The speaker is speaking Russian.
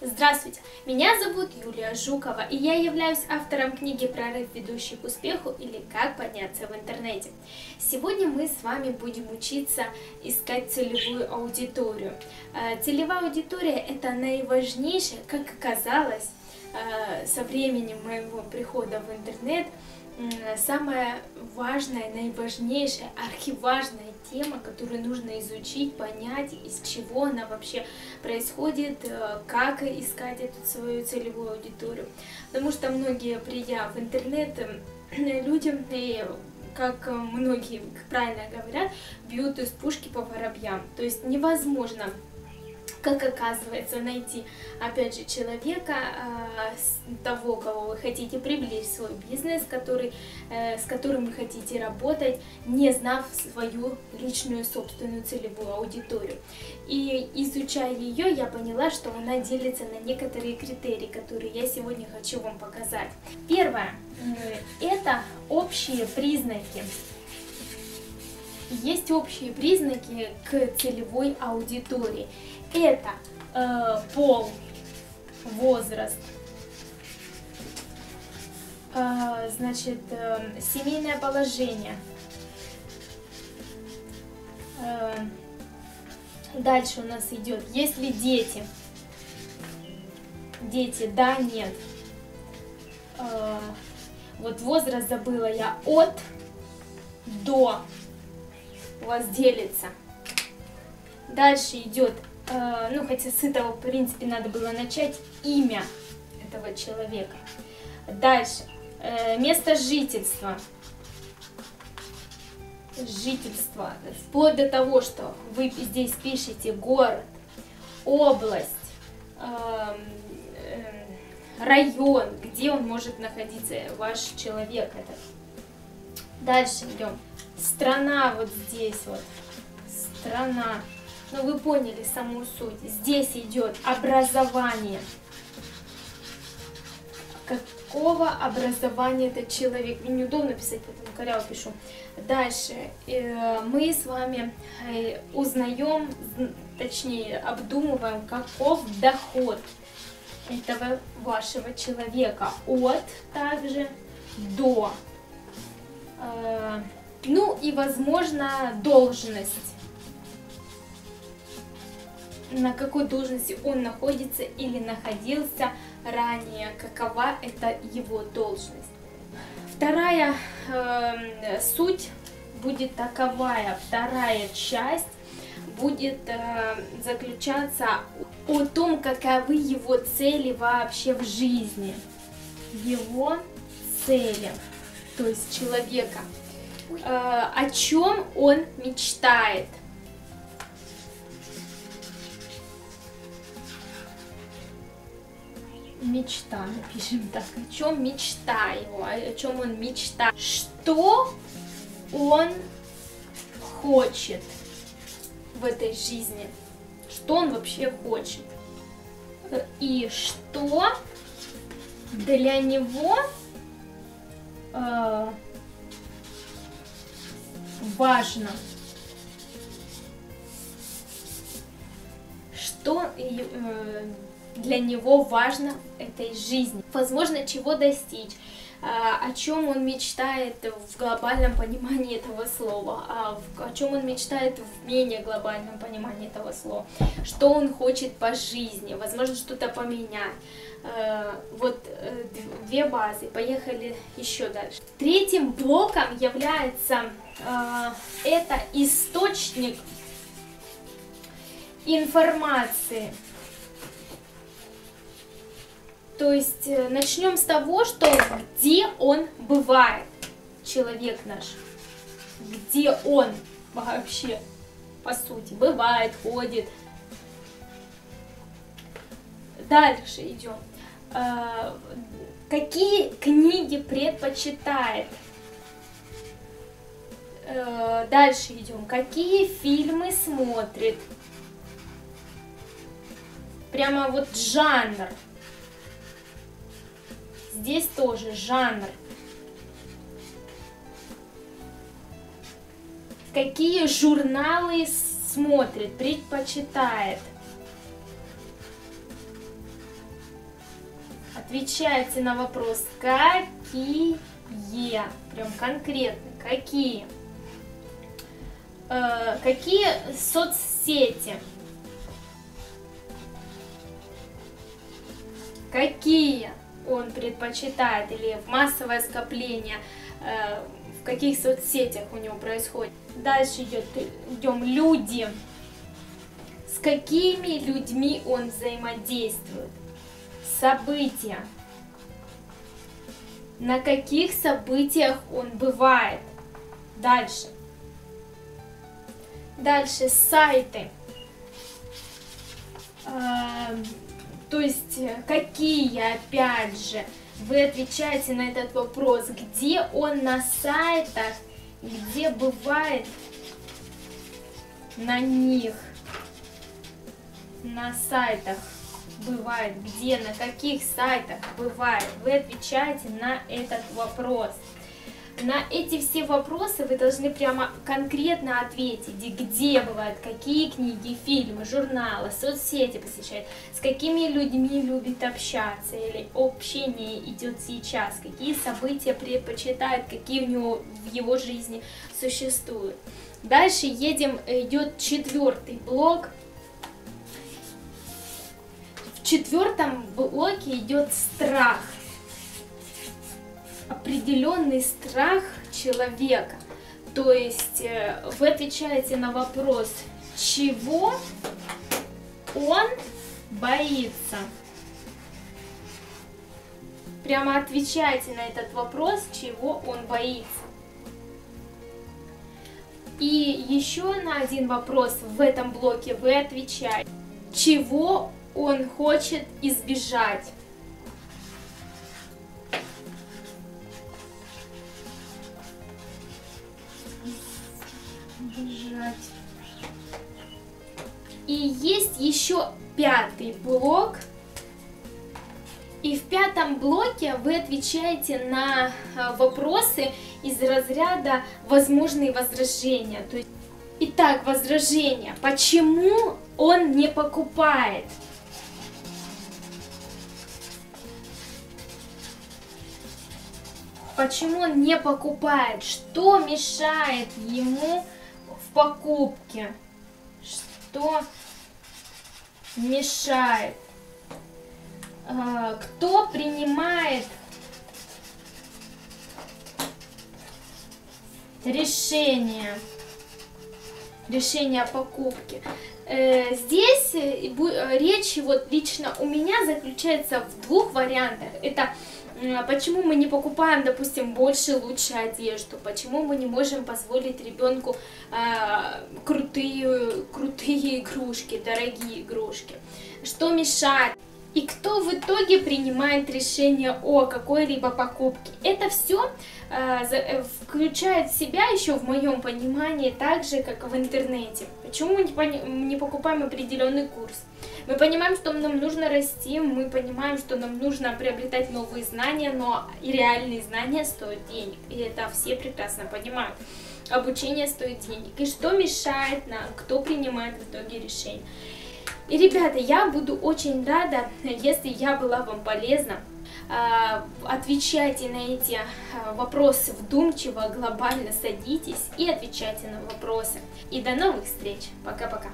Здравствуйте, меня зовут Юлия Жукова, и я являюсь автором книги «Прорыв ведущий к успеху» или «Как подняться в интернете». Сегодня мы с вами будем учиться искать целевую аудиторию. Э, целевая аудитория – это наиважнейшее, как оказалось, э, со временем моего прихода в интернет – самая важная, наиважнейшая, архиважная тема, которую нужно изучить, понять, из чего она вообще происходит, э, как искать эту свою целевую аудиторию. Потому что многие, придя в интернет, э, людям, и как многие правильно говорят, бьют из пушки по воробьям. То есть невозможно как оказывается, найти, опять же, человека, э, того, кого вы хотите приблизить в свой бизнес, который, э, с которым вы хотите работать, не знав свою личную собственную целевую аудиторию. И изучая ее, я поняла, что она делится на некоторые критерии, которые я сегодня хочу вам показать. Первое – это общие признаки есть общие признаки к целевой аудитории. Это э, пол, возраст, э, значит, э, семейное положение. Э, дальше у нас идет, если дети. Дети, да, нет. Э, вот возраст забыла я от до у вас делится. Дальше идет Э, ну, хотя с этого, в принципе, надо было начать, имя этого человека. Дальше, э, место жительства. Жительство. Вплоть до того, что вы здесь пишете город, область, эм, э, район, где он может находиться, ваш человек этот. Дальше идем. Страна вот здесь вот. Страна. Но вы поняли саму суть. Здесь идет образование. Какого образования этот человек? Мне неудобно писать, поэтому коряво пишу. Дальше э, мы с вами э, узнаем, точнее обдумываем, каков доход этого вашего человека от также до. Э, ну и, возможно, должность на какой должности он находится или находился ранее, какова это его должность. Вторая э, суть будет таковая, вторая часть будет э, заключаться о том, каковы его цели вообще в жизни, его цели, то есть человека, э, о чем он мечтает, мечта, напишем так, о чем мечта его, о чем он мечтает, что он хочет в этой жизни, что он вообще хочет, и что для него э, важно, что э, для него важно в этой жизни. Возможно, чего достичь, а, о чем он мечтает в глобальном понимании этого слова, а о чем он мечтает в менее глобальном понимании этого слова, что он хочет по жизни, возможно, что-то поменять. А, вот э, две базы, поехали еще дальше. Третьим блоком является это источник информации. То есть э, начнем с того, что где он бывает, человек наш. Где он вообще, по сути, бывает, ходит. Дальше идем. Э, какие книги предпочитает? Э, дальше идем. Какие фильмы смотрит? Прямо вот жанр. Здесь тоже жанр. Какие журналы смотрит, предпочитает. Отвечайте на вопрос, какие, прям конкретно, какие. Э, какие соцсети? Какие он предпочитает или в массовое скопление, э, в каких соцсетях у него происходит. Дальше идет, идем люди. С какими людьми он взаимодействует? События. На каких событиях он бывает? Дальше. Дальше сайты. А, то есть какие, опять же, вы отвечаете на этот вопрос, где он на сайтах, где бывает на них, на сайтах бывает, где, на каких сайтах бывает. Вы отвечаете на этот вопрос. На эти все вопросы вы должны прямо конкретно ответить, где бывают, какие книги, фильмы, журналы, соцсети посещает, с какими людьми любит общаться или общение идет сейчас, какие события предпочитает, какие у него в его жизни существуют. Дальше едем, идет четвертый блок. В четвертом блоке идет страх определенный страх человека. То есть э, вы отвечаете на вопрос, чего он боится. Прямо отвечайте на этот вопрос, чего он боится. И еще на один вопрос в этом блоке вы отвечаете, чего он хочет избежать. И есть еще пятый блок. И в пятом блоке вы отвечаете на а, вопросы из разряда возможные возражения. Итак, возражение. Почему он не покупает? Почему он не покупает? Что мешает ему покупке? Что мешает? А, кто принимает решение? Решение о покупке. Э, здесь речь вот лично у меня заключается в двух вариантах. Это почему мы не покупаем, допустим, больше, лучше одежду, почему мы не можем позволить ребенку э, крутые, крутые игрушки, дорогие игрушки, что мешает. И кто в итоге принимает решение о какой-либо покупке? Это все э, э, включает в себя еще в моем понимании так же, как в интернете. Почему мы не, не покупаем определенный курс? Мы понимаем, что нам нужно расти, мы понимаем, что нам нужно приобретать новые знания, но и реальные знания стоят денег. И это все прекрасно понимают. Обучение стоит денег. И что мешает нам, кто принимает в итоге решение? И, ребята, я буду очень рада, если я была вам полезна. А, отвечайте на эти а, вопросы вдумчиво, глобально садитесь и отвечайте на вопросы. И до новых встреч. Пока-пока.